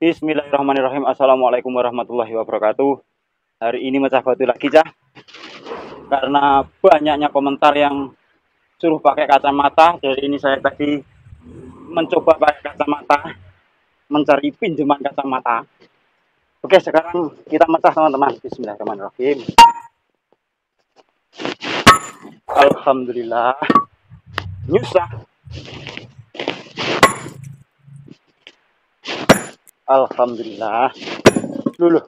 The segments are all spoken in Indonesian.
Bismillahirrahmanirrahim. Assalamualaikum warahmatullahi wabarakatuh. Hari ini mecah batu lagi cah. Karena banyaknya komentar yang Suruh pakai kacamata Jadi ini saya tadi Mencoba pakai kacamata Mencari pinjaman kacamata. Oke sekarang kita mecah teman-teman. Bismillahirrahmanirrahim. Alhamdulillah. Nyusah Alhamdulillah. Dulu.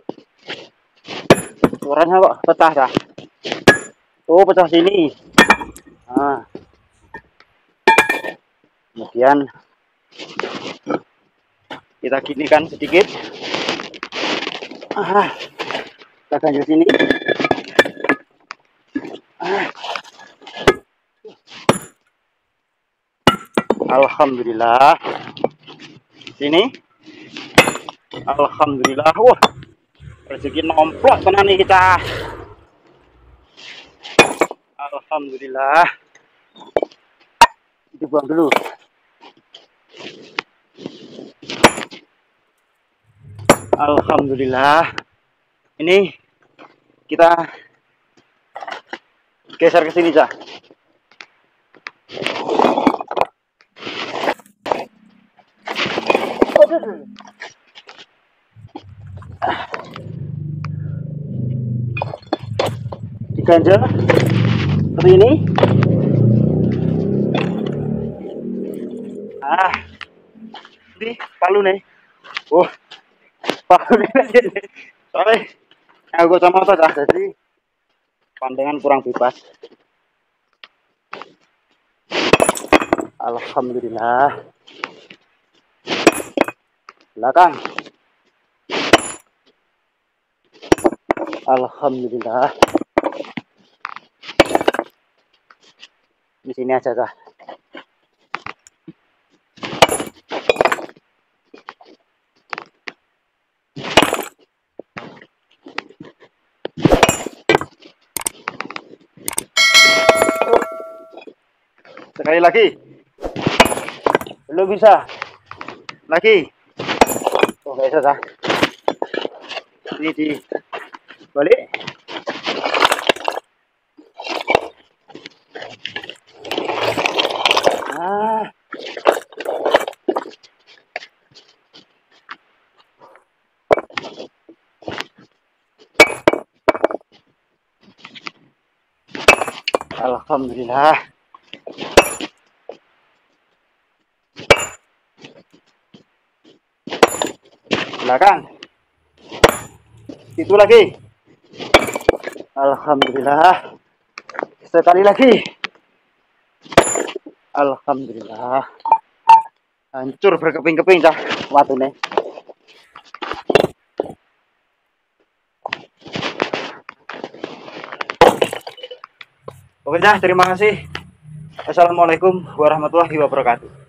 Suaranya kok pecah dah. Oh, pecah sini. Nah. Kemudian kita ginikan sedikit. Ah. Kita ganjil sini. Ah. Alhamdulillah. Sini. Alhamdulillah. Wah. Rezeki nomplok tenan nih kita. Alhamdulillah. Dibuang dulu. Alhamdulillah. Ini kita geser ke sini, Cah. Diganjel seperti ini. Ah ini palu nih. Oh palu ini soalnya aku apa dah jadi pandangan kurang bebas. Alhamdulillah. Belakang Alhamdulillah. Di sini aja kah sekali lagi. Belum bisa. Lagi. Oh bisa sah ini di balik Alhamdulillah. Belakang. Itu lagi. Alhamdulillah. Sekali lagi. Alhamdulillah. Hancur berkeping-keping dah nih. Oke dah, terima kasih. Assalamualaikum warahmatullahi wabarakatuh.